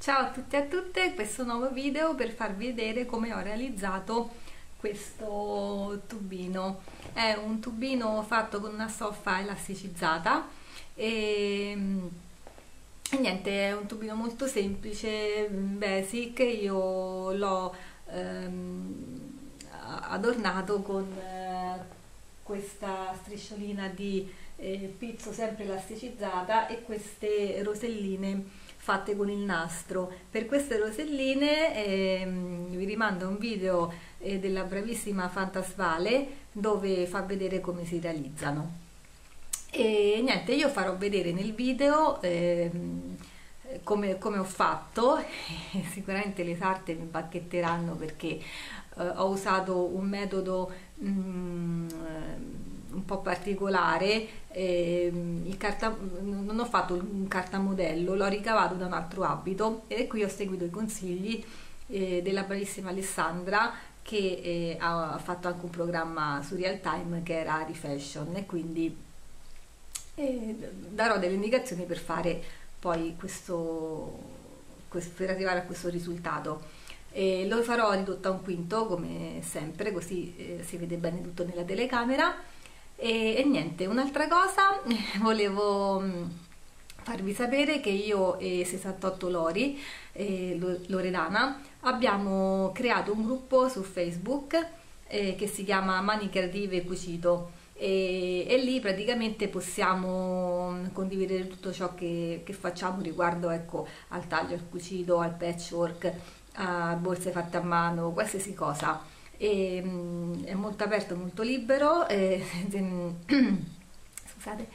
Ciao a tutti e a tutte, questo nuovo video per farvi vedere come ho realizzato questo tubino. È un tubino fatto con una stoffa elasticizzata e, e niente, è un tubino molto semplice, basic, io l'ho ehm, adornato con eh, questa strisciolina di eh, pizzo sempre elasticizzata e queste roselline fatte con il nastro. Per queste roselline ehm, vi rimando un video eh, della bravissima Fantasvale dove fa vedere come si realizzano. E niente, io farò vedere nel video ehm, come, come, ho fatto, sicuramente le sarte mi bacchetteranno perché eh, ho usato un metodo mm, un po' particolare, eh, carta, non ho fatto un cartamodello, l'ho ricavato da un altro abito e qui ho seguito i consigli eh, della bravissima Alessandra che eh, ha fatto anche un programma su real time che era Refashion e quindi eh, darò delle indicazioni per fare poi questo, questo per arrivare a questo risultato. E lo farò ridotto a un quinto come sempre così eh, si vede bene tutto nella telecamera e, e niente, un'altra cosa, volevo mm, farvi sapere che io e 68 Lori, eh, Loredana, abbiamo creato un gruppo su Facebook eh, che si chiama Mani Creative Cucito. E, e, lì praticamente possiamo mm, condividere tutto ciò che, che facciamo riguardo ecco, al taglio, al cucito, al patchwork, a borse fatte a mano, qualsiasi cosa e, mm, è molto aperto, molto libero. E, scusate,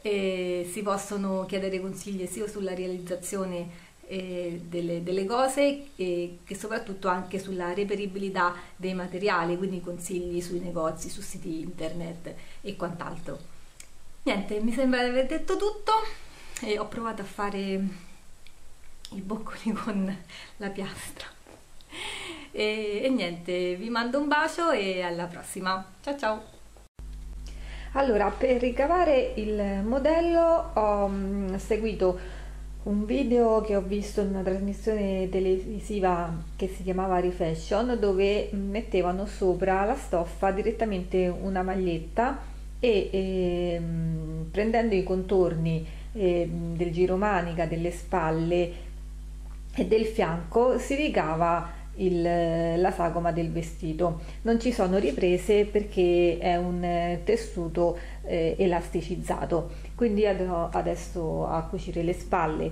e si possono chiedere consigli sia sulla realizzazione delle, delle, cose e che soprattutto anche sulla reperibilità dei materiali, quindi consigli sui negozi, su siti internet e quant'altro. Niente, mi sembra di aver detto tutto e ho provato a fare i boccoli con la piastra. E, e niente, vi mando un bacio e alla prossima. Ciao ciao! Allora, per ricavare il modello ho mm, seguito un video che ho visto in una trasmissione televisiva che si chiamava Refashion dove mettevano sopra la stoffa direttamente una maglietta e eh, prendendo i contorni eh, del giromanica, delle spalle e del fianco si ricava il, la sagoma del vestito. Non ci sono riprese perché è un eh, tessuto eh, elasticizzato, quindi andrò adesso a cucire le spalle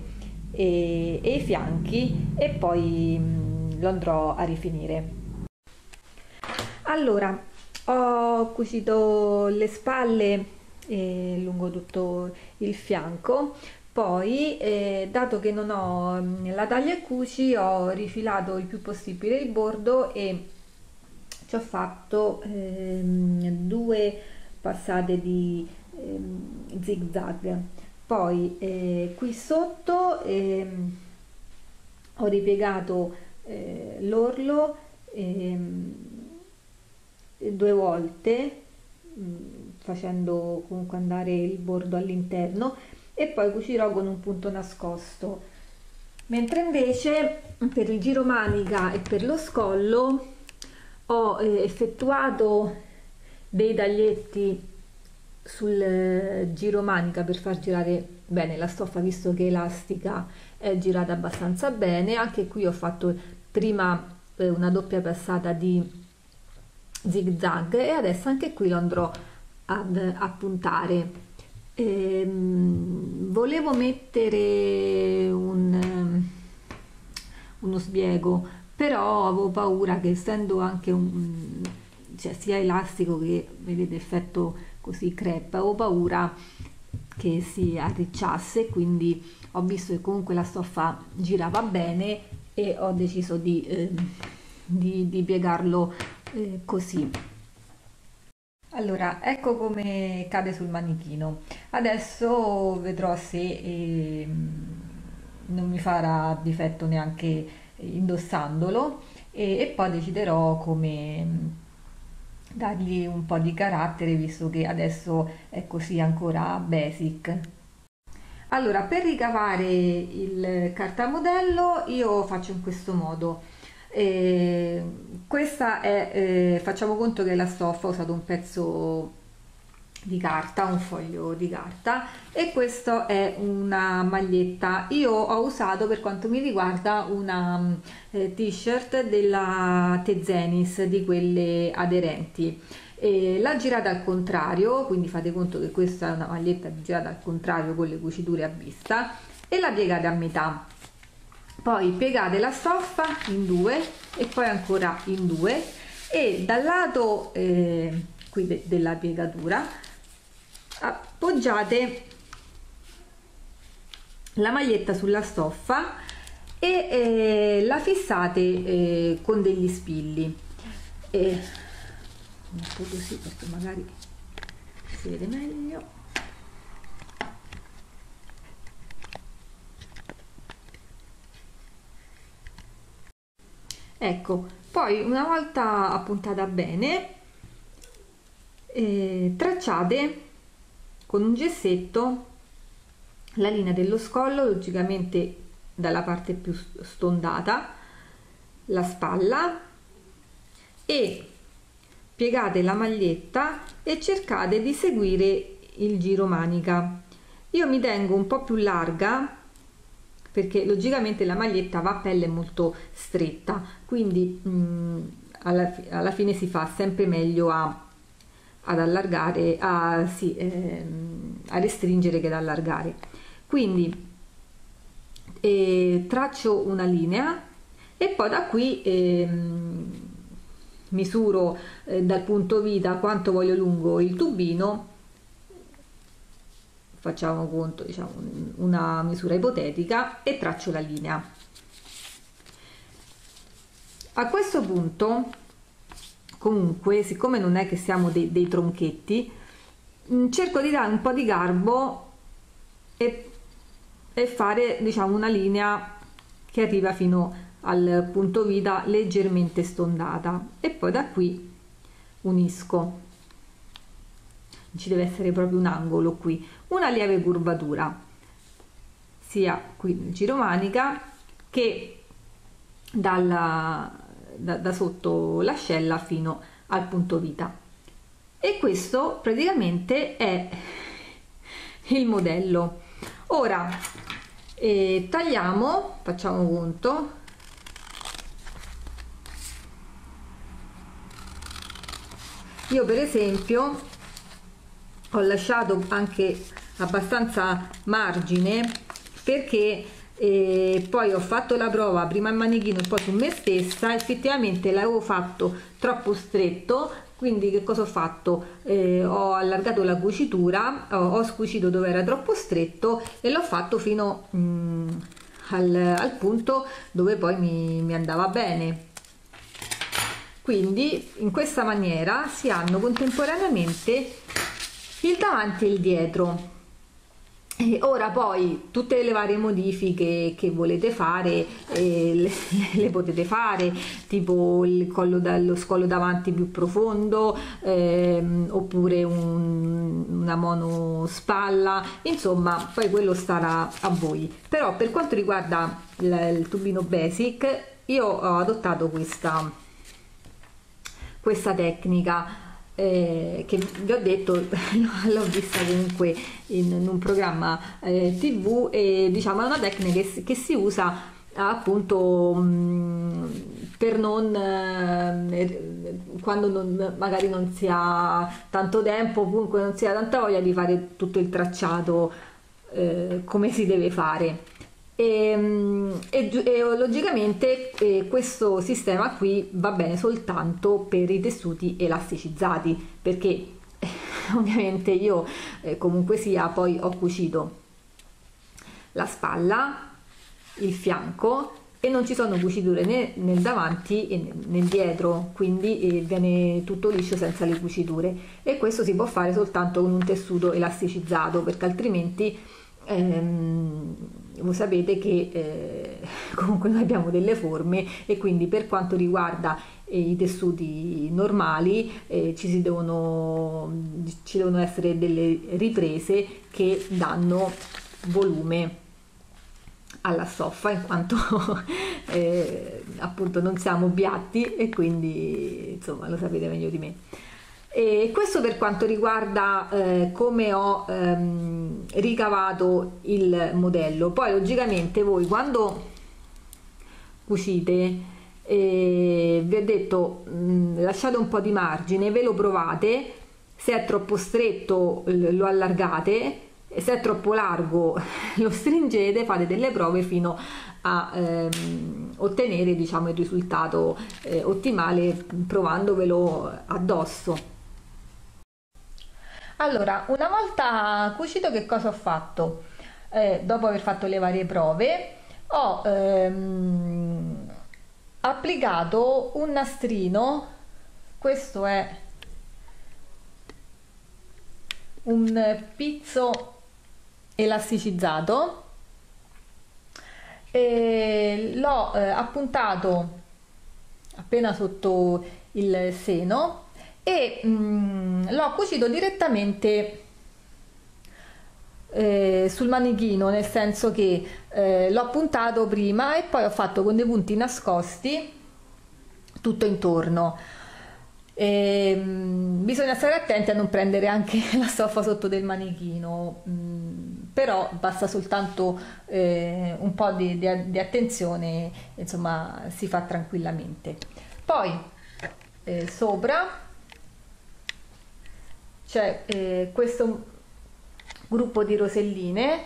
e, e i fianchi e poi mh, mm, lo andrò a rifinire. Allora, ho cucito le spalle eh, lungo tutto il fianco, poi, eh, dato che non ho mm, la taglia e cuci, ho rifilato il più possibile il bordo e ci ho fatto ehm, due passate di ehm, zig zag. Poi eh, qui sotto ehm, ho ripiegato eh, l'orlo ehm, due volte mm, facendo comunque andare il bordo all'interno e poi cucirò con un punto nascosto. Mentre invece per il giro manica e per lo scollo ho eh, effettuato dei taglietti sul eh, giro manica per far girare bene la stoffa visto che elastica è girata abbastanza bene. Anche qui ho fatto prima eh, una doppia passata di zig zag e adesso anche qui lo andrò ad appuntare Ehm, volevo mettere un, uno spiego, però avevo paura che essendo anche un, cioè sia elastico che vedete effetto così crepe, avevo paura che si arricciasse, quindi ho visto che comunque la stoffa girava bene e ho deciso di, eh, di, di piegarlo eh, così. Allora, ecco come cade sul manichino. Adesso vedrò se eh, non mi farà difetto neanche indossandolo e, e poi deciderò come mm, dargli un po' di carattere visto che adesso è così ancora basic. allora per ricavare il cartamodello io faccio in questo modo eh, questa è eh, facciamo conto che la stoffa ho usato un pezzo di carta, un foglio di carta e questo è una maglietta. Io ho usato per quanto mi riguarda una eh, t-shirt della Tezenis di quelle aderenti. E l'ha girata al contrario, quindi fate conto che questa è una maglietta girata al contrario con le cuciture a vista e la piegate a metà. Poi piegate la stoffa in due e poi ancora in due e dal lato eh, qui de della piegatura appoggiate la maglietta sulla stoffa e eh, la fissate eh, con degli spilli. E metto così perché magari si vede meglio ecco poi una volta appuntata bene eh, tracciate con un gessetto la linea dello scollo logicamente dalla parte più stondata la spalla e piegate la maglietta e cercate di seguire il giro manica. Io mi tengo un po più larga perché logicamente la maglietta va a pelle molto stretta quindi mh, alla, alla fine si fa sempre meglio a ad allargare, a, sì, ehm, a restringere che ad allargare. Quindi eh, traccio una linea e poi da qui ehm, misuro eh, dal punto vita quanto voglio lungo il tubino facciamo conto diciamo una misura ipotetica e traccio la linea. A questo punto comunque siccome non è che siamo dei, dei tronchetti mm, cerco di dare un po' di garbo e, e fare diciamo una linea che arriva fino al punto vita leggermente stondata. E poi da qui unisco. Ci deve essere proprio un angolo qui una lieve curvatura sia qui nel giro manica che dalla, da, da sotto l'ascella fino al punto vita. E questo praticamente è il modello. Ora eh, tagliamo facciamo conto. Io per esempio ho lasciato anche abbastanza margine perché e poi ho fatto la prova prima al manichino e poi su me stessa effettivamente l'avevo fatto troppo stretto quindi che cosa ho fatto? Eh, ho allargato la cucitura ho, ho scucito dove era troppo stretto e l'ho fatto fino mm, al, al, punto dove poi mi, mi andava bene. Quindi in questa maniera si hanno contemporaneamente il davanti e il dietro ora poi tutte le varie modifiche che volete fare eh, le, le, potete fare, tipo il collo dallo scollo davanti più profondo ehm, oppure un, una monospalla, insomma poi quello starà a voi. Però per quanto riguarda il, il tubino basic io ho adottato questa, questa tecnica eh, che vi ho detto l'ho vista comunque in, un programma eh, tv e diciamo è una tecnica che, che si usa appunto mh, mm, per non eh, quando non, magari non si ha tanto tempo comunque non si ha tanta voglia di fare tutto il tracciato eh, come si deve fare e, e, e logicamente eh, questo sistema qui va bene soltanto per i tessuti elasticizzati perché ovviamente io eh, comunque sia poi ho cucito la spalla, il fianco e non ci sono cuciture né nel davanti né dietro, quindi eh, viene tutto liscio senza le cuciture. E questo si può fare soltanto con un tessuto elasticizzato perché altrimenti ehm, voi sapete che eh, comunque noi abbiamo delle forme e quindi per quanto riguarda eh, i tessuti normali eh, ci, devono, ci devono essere delle riprese che danno volume alla stoffa in quanto eh, appunto non siamo piatti e quindi insomma lo sapete meglio di me. E questo per quanto riguarda eh, come ho ehm, ricavato il modello. Poi logicamente voi quando cucite eh, vi ho detto mh, mm, lasciate un po' di margine, ve lo provate, se è troppo stretto lo allargate, se è troppo largo lo stringete, fate delle prove fino a ehm, ottenere diciamo, il risultato eh, ottimale provandovelo addosso. Allora, una volta cucito che cosa ho fatto? Eh, dopo aver fatto le varie prove, ho ehm, applicato un nastrino, questo è un pizzo elasticizzato. E l'ho eh, appuntato appena sotto il seno e mh, mm, l'ho cucito direttamente eh, sul manichino, nel senso che eh, l'ho puntato prima e poi ho fatto con dei punti nascosti tutto intorno. E, mh, mm, bisogna stare attenti a non prendere anche la stoffa sotto del manichino, mh, mm, però basta soltanto eh, un po' di, di, di, attenzione, insomma si fa tranquillamente. Poi eh, sopra c'è eh, questo gruppo di roselline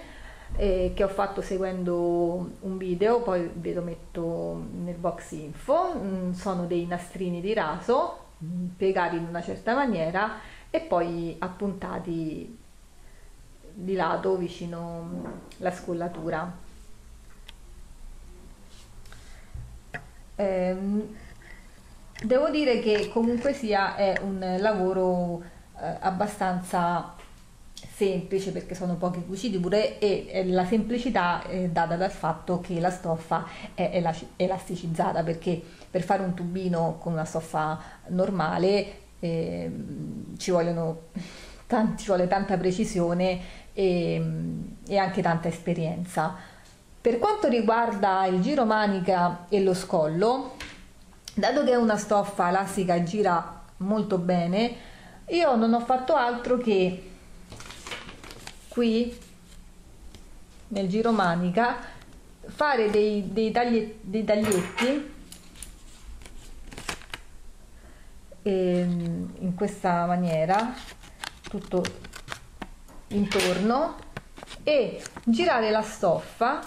eh, che ho fatto seguendo un video, poi ve lo metto nel box info, mm, sono dei nastrini di raso mm, piegati in una certa maniera e poi appuntati di lato vicino la scollatura. Eh, devo dire che comunque sia è un lavoro eh, abbastanza semplice perché sono pochi cuciti pure e, e la semplicità è data dal fatto che la stoffa è elasticizzata perché per fare un tubino con una stoffa normale eh, ci, tanti, ci vuole tanta precisione e, e anche tanta esperienza. Per quanto riguarda il giro manica e lo scollo, dato che è una stoffa elastica e gira molto bene, io non ho fatto altro che qui nel giro manica fare dei, dei, tagli, dei taglietti ehm, in questa maniera tutto intorno e girare la stoffa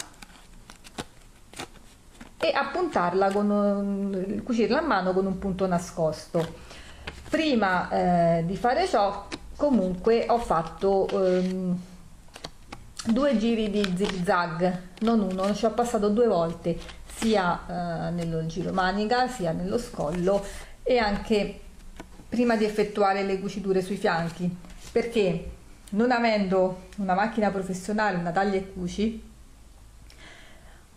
e appuntarla con un, cucirla a mano con un punto nascosto prima eh, di fare ciò comunque ho fatto ehm, due giri di zig zag non uno ci ho passato due volte sia eh, nello giro manica sia nello scollo e anche prima di effettuare le cuciture sui fianchi. Perché non avendo una macchina professionale una taglia e cuci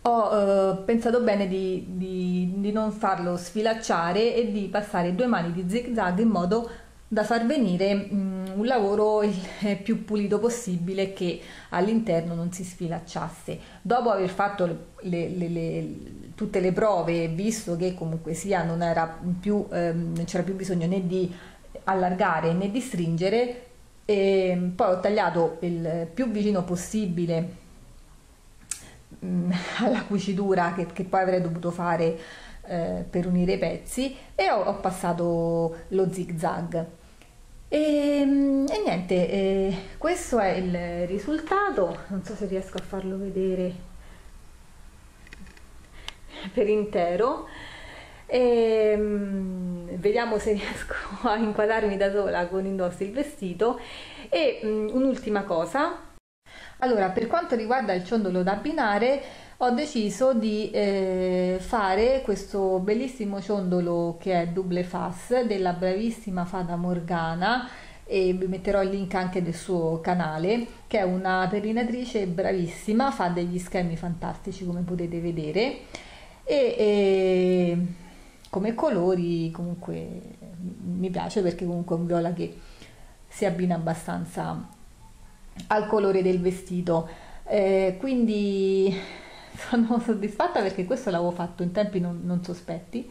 ho eh, pensato bene di, di, di, non farlo sfilacciare e di passare due mani di zig zag in modo da far venire mh, mm, un lavoro il più pulito possibile che all'interno non si sfilacciasse. Dopo aver fatto le, le, le, tutte le prove, visto che comunque sia non, più, ehm, non c'era più bisogno né di allargare né di stringere, e ehm, poi ho tagliato il più vicino possibile alla cucitura che, che, poi avrei dovuto fare eh, per unire i pezzi e ho, ho passato lo zig zag. E, mm, e niente, eh, questo è il risultato, non so se riesco a farlo vedere per intero. E, um, vediamo se riesco a inquadrarmi da sola con indosso il vestito e un'ultima cosa allora, per quanto riguarda il ciondolo da abbinare, ho deciso di eh, fare questo bellissimo ciondolo che è double fas della bravissima Fada Morgana e vi metterò il link anche del suo canale che è una perinatrice bravissima fa degli schemi fantastici come potete vedere e, e come colori comunque mi piace perché comunque è un viola che si abbina abbastanza al colore del vestito. Eh, quindi sono soddisfatta perché questo l'avevo fatto in tempi non, non sospetti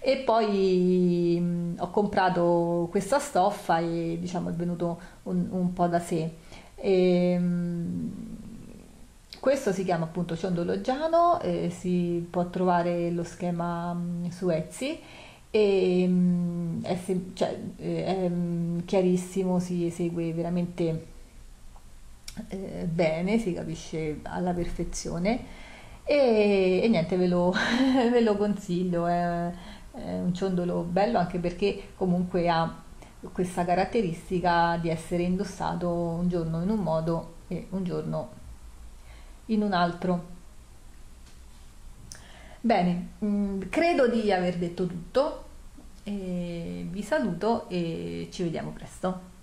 e poi mh, ho comprato questa stoffa e diciamo è venuto un, un po' da sé. E, questo si chiama appunto ciondolo giano, eh, si può trovare lo schema mh, su Etsy e mh, è, cioè, eh, è chiarissimo, si esegue veramente eh, bene, si capisce alla perfezione e, e niente, ve lo, ve lo consiglio, è, è un ciondolo bello anche perché comunque ha questa caratteristica di essere indossato un giorno in un modo e un giorno in un altro. Bene, mm, credo di aver detto tutto, vi saluto e ci vediamo presto.